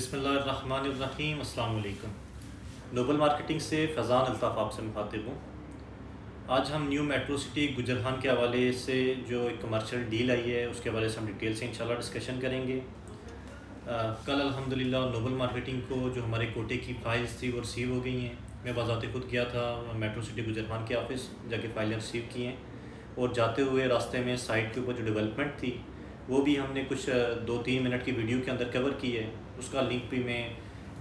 बिसमीम अल्लाम Nobel marketing से फ़ैज़ान अल्ताफ़ आपसे मुखातिब हूँ। आज हम न्यू मेट्रो सिटी गुजरहान के हवाले से जो एक कमर्शियल डील आई है उसके हवाले से हम डिटेल से इंशाल्लाह डिस्कशन करेंगे। आ, कल अल्हम्दुलिल्लाह नोबल मार्केटिंग को जो हमारे कोटे की फ़ाइल्स थी वो रिसीव हो गई हैं। मैं बाज़ात खुद गया था मेट्रो सिटी गुजरहान के ऑफ़िस जाके फ़ाइलें रिसीव की हैं। और जाते हुए रास्ते में साइट के ऊपर जो डेवलपमेंट थी वो भी हमने कुछ दो तीन मिनट की वीडियो के अंदर कवर की है। उसका लिंक भी मैं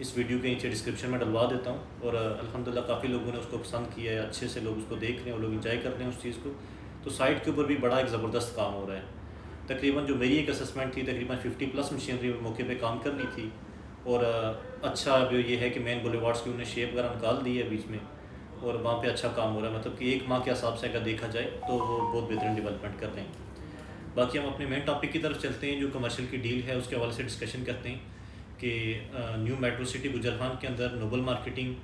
इस वीडियो के नीचे डिस्क्रिप्शन में डलवा देता हूँ। और अल्हम्दुलिल्लाह काफ़ी लोगों ने उसको पसंद किया है, अच्छे से लोग उसको देख रहे हैं और लोग इंजॉय कर रहे हैं उस चीज़ को। तो साइट के ऊपर भी बड़ा एक ज़बरदस्त काम हो रहा है। तकरीबन जो मेरी एक असेसमेंट थी, तकरीबन फिफ्टी प्लस मशीनरी मौके पर काम कर रही थी। और अच्छा जो ये है कि मेन बुलेवार्ड्स की उन्हें शेप वगैरह निकाल दी है बीच में। और वहाँ पे अच्छा काम हो रहा है। मतलब कि एक माह के हिसाब से अगर देखा जाए तो वो बहुत बेहतरीन डेवलपमेंट कर रहे हैं। बाकी हम अपने मेन टॉपिक की तरफ़ चलते हैं, जो कमर्शियल की डील है, उसके हवाले से डिस्कशन करते हैं कि न्यू मेट्रो सिटी गुजरहान के अंदर नोबल मार्केटिंग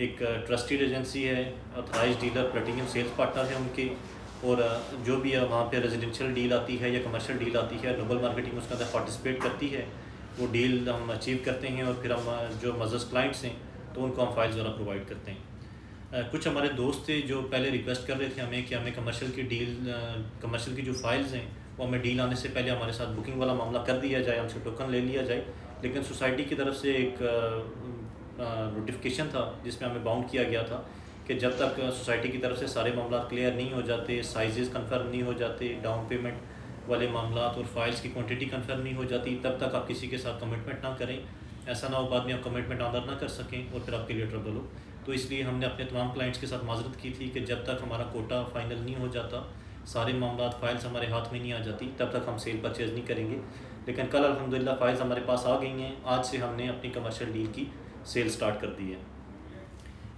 एक ट्रस्टेड एजेंसी है authorised dealer platinum sales partner है उनके, और जो भी वहाँ पे रेजिडेंशियल डील आती है या कमर्शियल डील आती है नोबल मार्केटिंग उसके अंदर पार्टिसिपेट करती है, वो डील हम अचीव करते हैं और फिर हम जो मजस क्लाइंट्स हैं तो उनको हम फाइल्स ज़रा प्रोवाइड करते हैं। कुछ हमारे दोस्त थे जो पहले रिक्वेस्ट कर रहे थे हमें कि हमें कमर्शियल की डील कमर्शियल की जो फाइल्स हैं वो हमें डील आने से पहले हमारे साथ बुकिंग वाला मामला कर दिया जाए, हमसे टोकन ले लिया जाए। लेकिन सोसाइटी की तरफ़ से एक नोटिफिकेशन था, जिसमें हमें बाउंड किया गया था कि जब तक सोसाइटी की तरफ़ से सारे मामला क्लियर नहीं हो जाते साइजेस कंफर्म नहीं हो जाते डाउन पेमेंट वाले मामला और फाइल्स की क्वांटिटी कंफर्म नहीं हो जाती, तब तक आप किसी के साथ कमिटमेंट ना करें। ऐसा ना हो बाद में आप कमिटमेंट ऑर्डर ना कर सकें और फिर आपके लिए ट्रबल हो। तो इसलिए हमने अपने तमाम क्लाइंट्स के साथ माजरत की थी कि जब तक हमारा कोटा फाइनल नहीं हो जाता सारे मामला फाइल्स हमारे हाथ में नहीं आ जाती, तब तक हम सेल परचेज़ नहीं करेंगे। लेकिन कल अलहमदिल्ला फाइल्स हमारे पास आ गई हैं। आज से हमने अपनी कमर्शियल डील की सेल स्टार्ट कर दी है।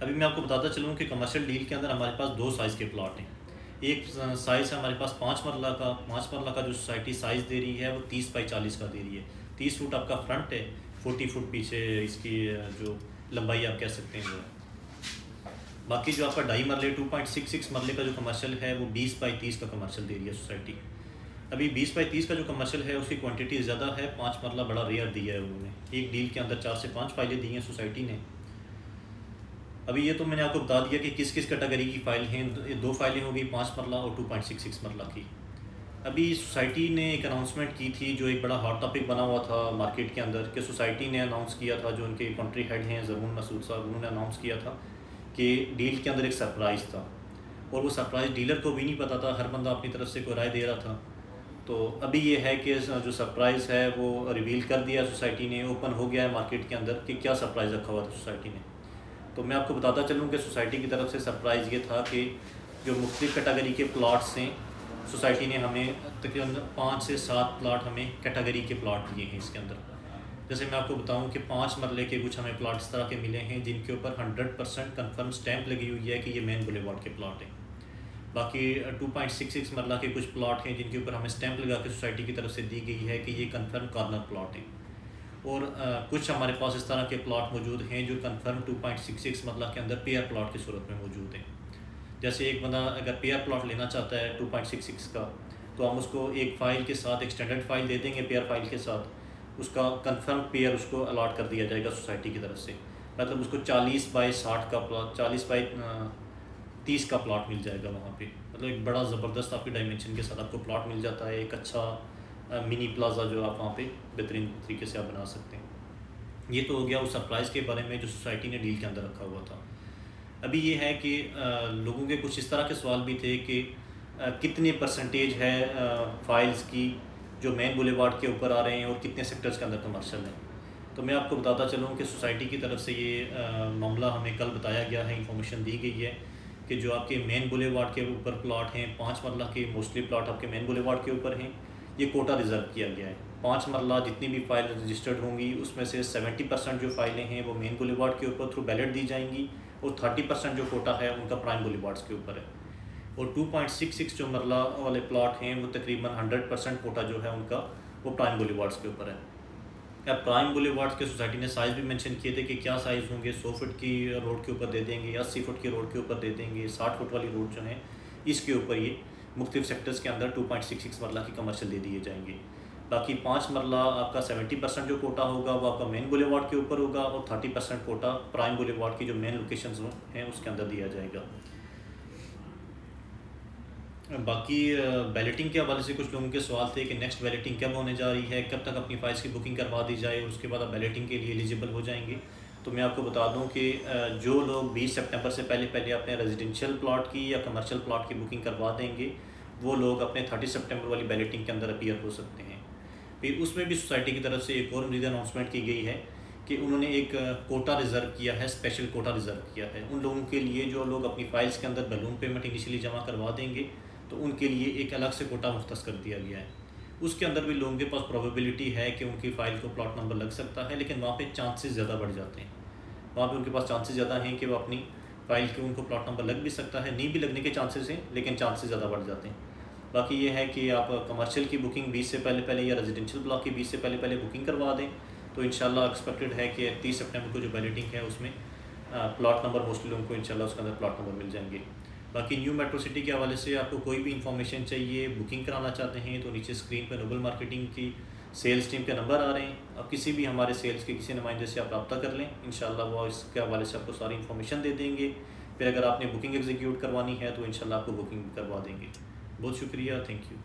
अभी मैं आपको बताता चलूँ कि कमर्शियल डील के अंदर हमारे पास दो साइज़ के प्लाट हैं। एक साइज़ है हमारे पास पाँच मरला का, पाँच मरला का जो सोसाइटी साइज़ दे रही है, वो तीस बाई चालीस का दे रही है। तीस फुट आपका फ्रंट है फोर्टी फुट पीछे इसकी, जो लंबाई आप कह सकते हैं वो। बाकी जो आपका ढाई मरले टू पॉइंट सिक्स सिक्स मरले का जो कमर्शियल है, वो बीस बाई तीस का कमर्शियल दे रही है सोसाइटी अभी बीस बाई तीस का जो कमर्शियल है, उसकी क्वांटिटी ज़्यादा है, पाँच मरला बड़ा रेयर दिया है उन्होंने। एक डील के अंदर चार से पाँच फाइलें दी हैं सोसाइटी ने। अभी ये तो मैंने आपको बता दिया कि किस किस कैटेगरी की फ़ाइल हैं दो फाइलें हो गई, पाँच मरला और टू पॉइंट सिक्स सिक्स मरला की। अभी सोसाइटी ने एक अनाउंसमेंट की थी, जो एक बड़ा हॉट टॉपिक बना हुआ था मार्केट के अंदर, कि सोसाइटी ने अनाउंस किया था जो उनके कंट्री हेड हैं ज़रूर मसूद साहब, उन्होंने अनाउंस किया था। कि डील के अंदर एक सरप्राइज़ था और वो सरप्राइज़ डीलर को भी नहीं पता था, हर बंदा अपनी तरफ़ से कोई राय दे रहा था। तो अभी ये है कि जो सरप्राइज़ है, वो रिवील कर दिया सोसाइटी ने, ओपन हो गया है मार्केट के अंदर कि क्या सरप्राइज़ रखा हुआ था सोसाइटी ने। तो मैं आपको बताता चलूँ कि सोसाइटी की तरफ़ से सरप्राइज़ ये था कि जो मुख्तु कैटागरी के प्लाट्स हैं, सोसाइटी ने हमें तकरीबन पाँच से सात प्लाट हमें कैटागरी के प्लाट दिए हैं इसके अंदर। जैसे मैं आपको बताऊँ कि पाँच मरले के कुछ हमें प्लाट इस तरह के मिले हैं जिनके ऊपर हंड्रेड परसेंट कन्फर्म स्टैंप लगी हुई है कि ये मेन बुलेवार्ड के प्लाट हैं। बाकी to point six six marla के कुछ प्लाट हैं जिनके ऊपर हमें स्टैंप लगा के सोसाइटी की तरफ़ से दी गई है कि ये कन्फर्म कॉर्नर प्लाट हैं। और आ, कुछ हमारे पास इस तरह के प्लाट मौजूद हैं जो confirm two point six six marla के अंदर पेयर प्लाट की सूरत में मौजूद हैं। जैसे एक बंदा अगर पेयर प्लाट लेना चाहता है टू पॉइंट सिक्स सिक्स का तो हम उसको एक फ़ाइल के साथ एक स्टैंडर्ड फ़ाइल दे देंगे पेयर फ़ाइल के साथ। उसका कन्फर्म पेयर उसको अलाट कर दिया जाएगा सोसाइटी की तरफ़ से। मतलब उसको चालीस बाई साठ का प्लॉट चालीस बाई तीस का प्लॉट मिल जाएगा वहाँ पे। मतलब एक बड़ा ज़बरदस्त आपकी डायमेंशन के साथ आपको प्लॉट मिल जाता है, एक अच्छा मिनी प्लाजा जो आप वहाँ पे बेहतरीन तरीके से आप बना सकते हैं। ये तो हो गया उस सरप्राइज़ के बारे में जो सोसाइटी ने डील के अंदर रखा हुआ था। अभी ये है कि लोगों के कुछ इस तरह के सवाल भी थे कि कितने परसेंटेज है फाइल्स की जो मेन बुलेवार्ड के ऊपर आ रहे हैं और कितने सेक्टर्स के अंदर कमर्शल हैं। तो मैं आपको बताता चलूँ कि सोसाइटी की तरफ़ से ये मामला हमें कल बताया गया है इंफॉर्मेशन दी गई है कि जो आपके मेन बुलेवार्ड के ऊपर प्लाट हैं, पाँच मरला के मोस्टली प्लाट आपके मेन बुलेवार्ड के ऊपर हैं, ये कोटा रिज़र्व किया गया है। पाँच मरला जितनी भी फ़ाइल रजिस्टर्ड होंगी, उसमें से सेवेंटी परसेंट जो फाइलें हैं, वो मेन बुलेवार्ड के ऊपर थ्रू बैलेट दी जाएँगी और थर्टी परसेंट जो कोटा है, उनका प्राइम बुलेवार्ड्स के ऊपर है। और 2.66 जो मरला वाले प्लॉट हैं, वो तकरीबन 100 परसेंट कोटा जो है उनका, वो प्राइम बुलेवार्ड्स के ऊपर है। या प्राइम बुलेवार्ड्स के सोसाइटी ने साइज़ भी मेंशन किए थे कि क्या साइज़ होंगे? 100 फुट की रोड के ऊपर दे देंगे या अस्सी फुट की रोड के ऊपर दे देंगे? साठ फुट वाली रोड जो है, इसके ऊपर ये मुख्तु सेक्टर्स के अंदर टू पॉइंट सिक्स सिक्स मरला की कमर्शियल दे दिए जाएँगे। बाकी पाँच मरला आपका सेवेंटी परसेंट जो कोटा होगा, वो आपका मेन बुलेवार्ड के ऊपर होगा और thirty percent quota prime boulevard की जो मेन लोकेशन हैं, उसके अंदर दिया जाएगा। बाकी बैलेटिंग के हवाले से कुछ लोगों के सवाल थे कि नेक्स्ट बैलेटिंग कब होने जा रही है, कब तक अपनी फाइल्स की बुकिंग करवा दी जाए उसके बाद आप बैलेटिंग के लिए एलिजिबल हो जाएँगे। तो मैं आपको बता दूँ कि जो लोग 20 सितंबर से पहले पहले अपने रेजिडेंशियल प्लॉट की या कमर्शियल प्लॉट की बुकिंग करवा देंगे, वो लोग अपने 30 सितंबर वाली बैलेटिंग के अंदर अपीयर हो सकते हैं। फिर उसमें भी सोसाइटी की तरफ़ से एक और मजीद अनाउंसमेंट की गई है कि उन्होंने एक कोटा रिज़र्व किया है स्पेशल कोटा रिज़र्व किया है। उन लोगों के लिए जो लोग अपनी फ़ाइल्स के अंदर बैलून पेमेंट इनिशियली जमा करवा देंगे तो उनके लिए एक अलग से कोटा मुख्त कर दिया गया है। उसके अंदर भी लोगों के पास प्रोबेबिलिटी है कि उनकी फ़ाइल को प्लॉट नंबर लग सकता है, लेकिन वहाँ पे चांसेस ज़्यादा बढ़ जाते हैं। वहाँ पे उनके पास चांसेस ज़्यादा हैं कि वो अपनी फ़ाइल के उनको प्लॉट नंबर लग भी सकता है, नहीं भी लगने के चांसेस हैं, लेकिन चांसेस ज़्यादा बढ़ जाते हैं। बाकी ये है कि आप कमर्शियल की बुकिंग बीस से पहले पहले या रेजिडेंशियल ब्लॉक की बीस से पहले पहले बुकिंग करवा दें तो इन एक्सपेक्टेड है कि तीस सेप्टेम्बर को जो बैलेटिंग है उसमें प्लॉट नंबर मोस्टली लोगों को इन उसके अंदर प्लॉट नंबर मिल जाएँगे। बाकी न्यू मेट्रो सिटी के हवाले से आपको कोई भी इन्फॉर्मेशन चाहिए बुकिंग कराना चाहते हैं तो नीचे स्क्रीन पर नोबल मार्केटिंग की सेल्स टीम के नंबर आ रहे हैं। अब किसी भी हमारे सेल्स के किसी नुमाइंदे से आप रब्ता कर लें। इन वो इसके हवाले से आपको सारी इन्फॉर्मेशन दे देंगे। फिर अगर आपने बुकिंग एग्जीक्यूट करवानी है तो इन आपको बुकिंग करवा देंगे। बहुत शुक्रिया थैंक यू